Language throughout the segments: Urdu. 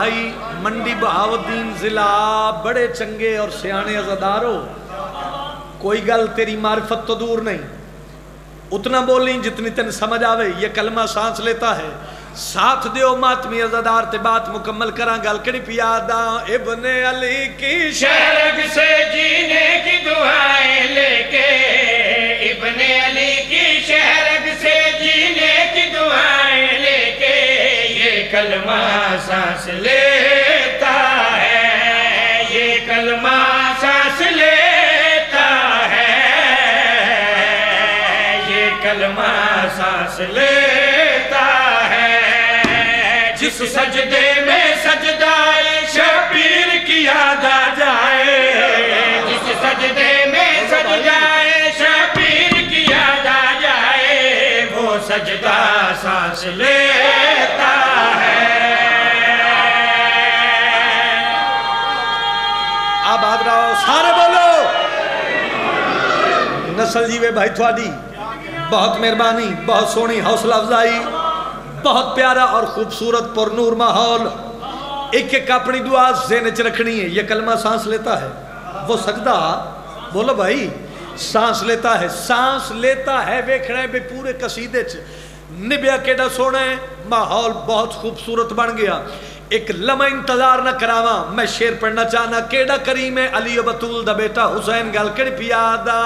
بھائی، منڈی بہاودین ضلع بڑے چنگے اور سیانے ازادار کوئی گل تیری معرفت تو دور نہیں۔ اتنا بولیں جتنی تن سمجھ آوے، یہ کلمہ سانس لیتا ہے۔ ساتھ دیو ماتمی ازادار تے بات مکمل کران گل کڑی پیادا ابن علی کی شرگ سے جینے کی دعائیں لے کے، ابن علی کی کلمہ سانس لیتا ہے، یہ کلمہ سانس لیتا ہے۔ یہ کلمہ سانس لیتا ہے۔ جس سجدے میں سجدہ شبیر کی یاد آ جائے۔ جس سجدے میں سجدہ شبیر کی یاد آ جائے، وہ سجدہ سانس لیتا نسل جیوے بھائی تھوڑی۔ بہت مہربانی، بہت سونی حوصلہ افزائی۔ بہت پیارا اور خوبصورت پر نور ماحول۔ ایک ایک اپنی دعا ذہن چ رکھنی ہے، یہ کلمہ سانس لیتا ہے۔ وہ سجدہ بولو بھائی، سانس لیتا ہے، سانس لیتا ہے۔ ویکھنا ہے بے پورے قصیدے چ نبیا کیڑا سونا ہے، ماحول بہت خوبصورت بن گیا۔ ایک لمحہ انتظار نہ کراواں۔ میں شیر پڑھنا چاہنا کیڑا کریم ہے علی و بطول دا بیٹا؟ حسین گل کڑی پیادا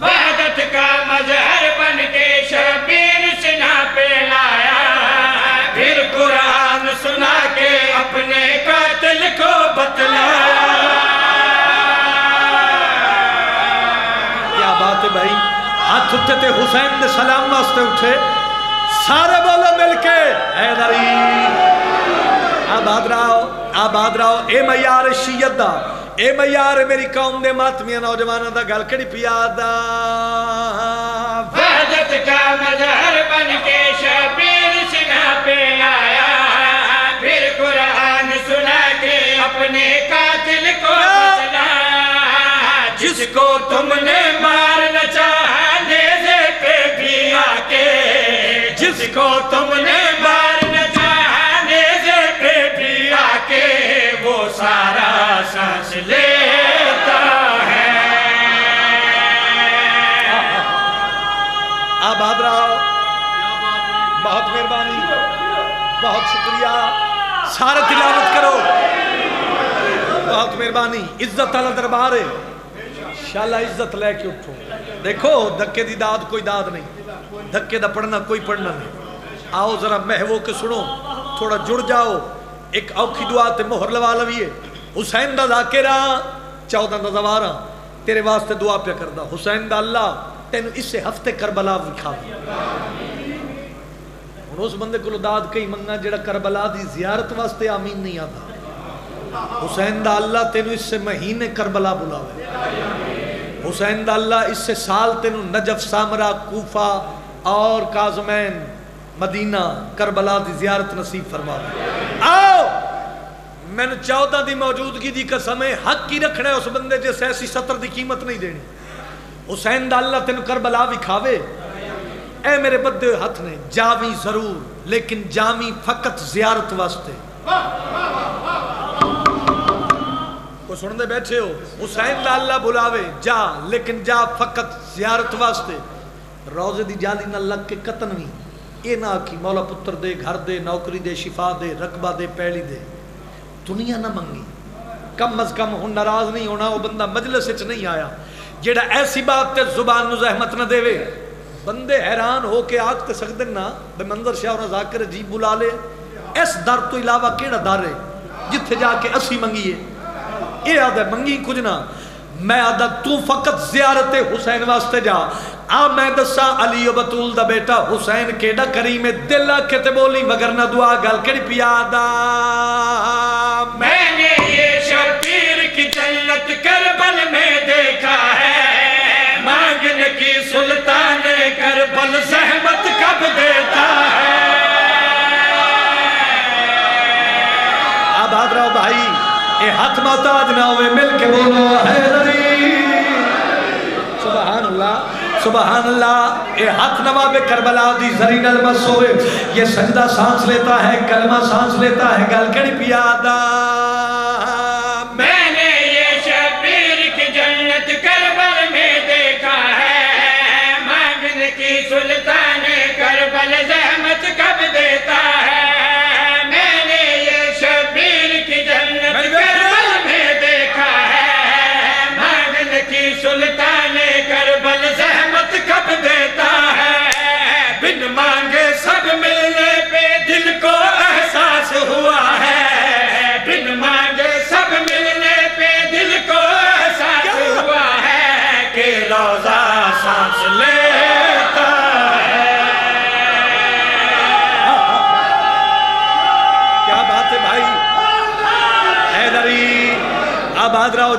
وحدت کا مظہر بن کے شبیر سنا پہ لایا۔ پھر قرآن سنا کے اپنے قاتل کو بتلایا کیا بات ہے بھائی؟ ہاتھ اٹھے تھے حسین نے سلام واسطے اٹھے۔ سارے بولو مل کے۔ حیدری آباد راؤ آباد راؤ اے میار شیعت دا اے میار میری قوم دے ماتمیاں نوجوانوں دا گل کڑی پیادا وحدت کا مظہر بن کے شبیر سنا پہ آیا۔ پھر قرآن سنا کے اپنے قاتل کو بتلایا جس کو تم نے مارنا چاہا نیزے پہ بھی آ کے۔ جس کو تم نے سارے تلاوت کرو۔ بہت مہربانی، عزت والا دربار ہے۔ شالا عزت لے کے اٹھو۔ دیکھو، دھکے دی داد کوئی داد نہیں۔ دھکے دا پڑھنا کوئی پڑھنا نہیں۔ آؤ ذرا محو کے سنو۔ تھوڑا جڑ جاؤ۔ ایک اوکھی دعا تے مہر لوا لویے۔ حسین دا ذاکرہ، چودہ دا زوارہ۔ تیرے واسطے دعا پہ کردہ حسین دا اللہ، تینو اس سے ہفتے کربلا وکھا۔ ہن اس بندے کو داد کئی منگا جڑا کربلا دی زیارت واسطے آمین نہیں آتا۔ حسین دا اللہ تینو اس سے مہینے کربلا بلاوے۔ حسین دا اللہ اس سے سال تینو نجف سامرا کوفہ اور کازمین، مدینہ، کربلا دی زیارت نصیب فرما آؤ! میں نے چودہ دی موجودگی دی قسم ہے، حق کی رکھنا ہے اس بندے جیسے ایسی ستر دی قیمت نہیں دینی۔ حسین دا اللہ تینو کربلا بھی کھاوے اے میرے بدے ہوئے ہاتھ نے، جاوی ضرور، لیکن جامی فقط زیارت واسطے۔ کو سن دے بیٹھے ہو، حسین دا اللہ بلاوے، جا، لیکن جا فقط زیارت واسطے۔ روزے دی جالی نہ لگ کے قطن بھی اے نہ کی مولا پتر دے، گھر دے، نوکری دے، شفا دے، رقبہ دے پیڑی دے۔ دنیا نہ منگی۔ کم از کم ہن ناراض نہیں ہونا، وہ بندہ مجلس وچ نہیں آیا۔ جیڑا ایسی بات تے زبان نو زحمت نہ دے وے۔ بندے حیران ہو کے آگ تے سکتے نا، بے منظر شاہ اور ذاکر جی بلا لے۔ اس در تو علاوہ کیڑا در ہے؟ جتھے جا کے اسی منگیے اے آدھے منگی کچھ نہ میں آدھا تو فقط زیارت حسین واسطے جا۔ آ میں دسا علی و بطول دا بیٹا حسین کیڑا کریم دل آکھے تے بولی وگرنہ دعا، گل کڑی پیادا میں نے یہ شبیر کی جنت کربل میں دیکھا۔ اے ہاتھ محتاج نہ ہوئے، مل کے بولو حیدری سبحان اللہ سبحان اللہ۔ اے ہاتھ نواب کربلا دی زرین المس ہوئے یہ سجدہ سانس لیتا ہے، کلمہ سانس لیتا ہے، گل کڑی پیادا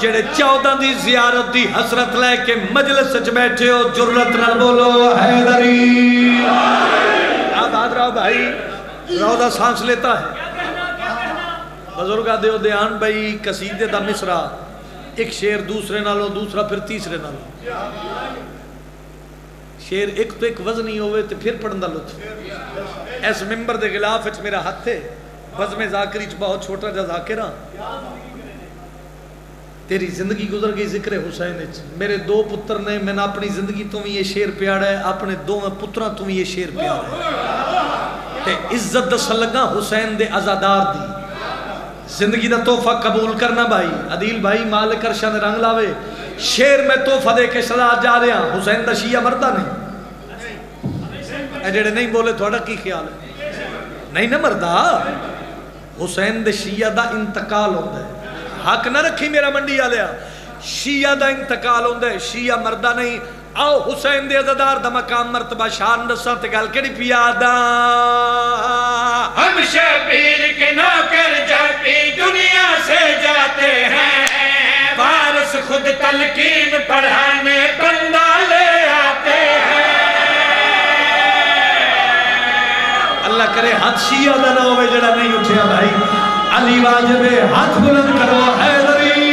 جڑے چودہ دی زیارت دی حسرت لے کے مجلس سچ بیٹھے ہو جرت نہ بولو، حیدری۔ آباد رہو بھائی روزہ سانس لیتا ہے۔ بزرگا دیو دیان بھائی، قصیدے دا مصرا ایک شیر دوسرے نالو دوسرا پھر تیسرے نالو شیر ایک تو ایک وزنی ہوئے تو پھر پڑھن دا لطف۔ اس ممبر دے خلاف اچ میرا ہاتھ ہے۔ بزم ذاکری چ بہت چھوٹا جا ذاکرہ ہاں۔ تیری زندگی گزر گئی ذکر حسین میرے دو پتر نے میں نے اپنی زندگی تو بھی یہ شیر پیاڑا ہے، اپنے دو میں تو بھی یہ شیر پیاڑا ہے۔ تے عزت دس لگا حسین دے ازادار دی۔ زندگی دا تحفہ قبول کرنا بھائی، عدیل بھائی مالک ارشا رنگ لاوے۔ شیر میں تحفہ دے کے سزا جا رہے ہیں حسین دا شیعہ مردہ نہیں۔ اے جڑے نہیں بولے تھوڑا کی خیال ہے؟ نہیں نہ مردہ۔ حسین دے شیعہ دا انتقال ہوندہ ہے۔ حق نہ رکھی میرا منڈی آلیا شیعہ دا انتقال ہوندہ ہے شیعہ مردہ نہیں۔ آؤ حسین دے عزدار دا مقام مرتبہ شان رسا تے گل کڑی پیادا ہم شبیر کے نوکر بھی دنیا سے جاتے ہیں۔ وارث خود تلقین پڑھانے بندہ لے آتے ہیں۔ اللہ کرے ہاتھ شیعہ دا نہ ہوئے جڑا نہیں اٹھیا بھائی۔ علی واجب ہاتھ بلند کرو حیدری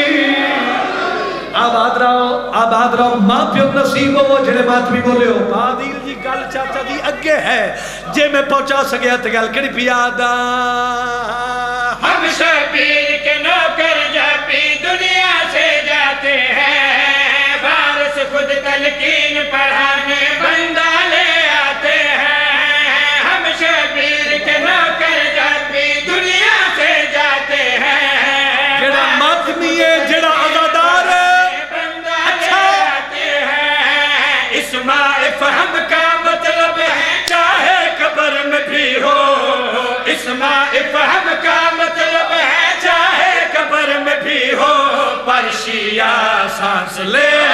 آباد رہو آباد رہو ماں پیو نصیب ہو وہ جڑے بات بھی بولے ہو بادیل جی گل چاچا جی اگے ہے، جے میں پہنچا سکیا تو گل کڑی پیادا ہم شبیر کے نوکر جب بھی دنیا سے جاتے ہیں وارث خود تلقین پڑھانے time, so.